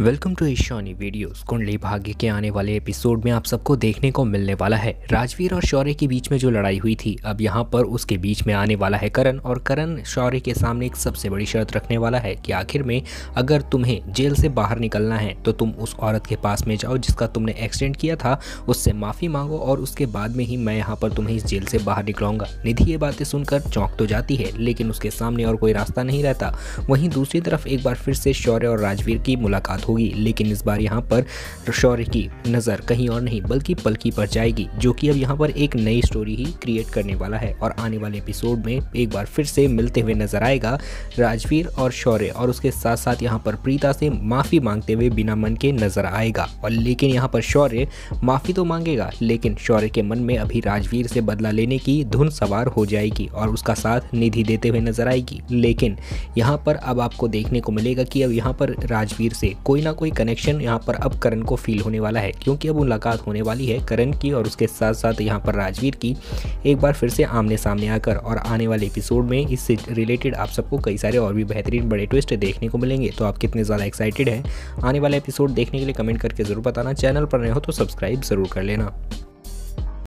Welcome to Ishani videos Kundali Bhagya के आने वाले एपिसोड में आप सबको देखने को मिलने वाला है। राजवीर और शौर्य के बीच में जो लड़ाई हुई थी, अब यहाँ पर उसके बीच में आने वाला है करण, और करण शौर्य के सामने एक सबसे बड़ी शर्त रखने वाला है कि आखिर में अगर तुम्हें जेल से बाहर निकलना है तो तुम उस औरत के पास में जाओ जिसका तुमने एक्सीडेंट किया था, उससे माफ़ी मांगो और उसके बाद में ही मैं यहाँ पर तुम्हें इस जेल से बाहर निकलाऊँगा निधि ये बातें सुनकर चौंक तो जाती है, लेकिन उसके सामने और कोई रास्ता नहीं रहता। वहीं दूसरी तरफ़ एक बार फिर से शौर्य और राजवीर की मुलाकात होगी, लेकिन इस बार यहाँ पर शौर्य की नज़र कहीं और नहीं, बल्कि पलकी पर जाएगी, जो कि अब यहाँ पर एक नई स्टोरी ही क्रिएट करने वाला है। और आने वाले एपिसोड में एक बार फिर से मिलते हुए नज़र आएगा राजवीर और शौर्य, और उसके साथ साथ यहाँ पर प्रीता से माफ़ी मांगते हुए बिना मन के नज़र आएगा। और लेकिन यहाँ पर शौर्य माफ़ी तो मांगेगा, लेकिन शौर्य के मन में अभी राजवीर से बदला लेने की धुन सवार हो जाएगी और उसका साथ निधि देते हुए नज़र आएगी। लेकिन यहाँ पर अब आपको देखने को मिलेगा कि अब यहाँ पर राजवीर से कोई ना कोई कनेक्शन यहाँ पर अब करण को फील होने वाला है, क्योंकि अब मुलाकात होने वाली है करण की और उसके साथ साथ यहाँ पर राजवीर की। एक बार फिर से आमने सामने आकर और आने वाले एपिसोड में इससे रिलेटेड आप सबको कई सारे और भी बेहतरीन बड़े ट्विस्ट देखने को मिलेंगे। तो आप कितने ज़्यादा एक्साइटेड हैं? आने वाला एपिसोड देखने के लिए कमेंट करके ज़रूर बताना। चैनल पर नए हो तो सब्सक्राइब ज़रूर कर लेना।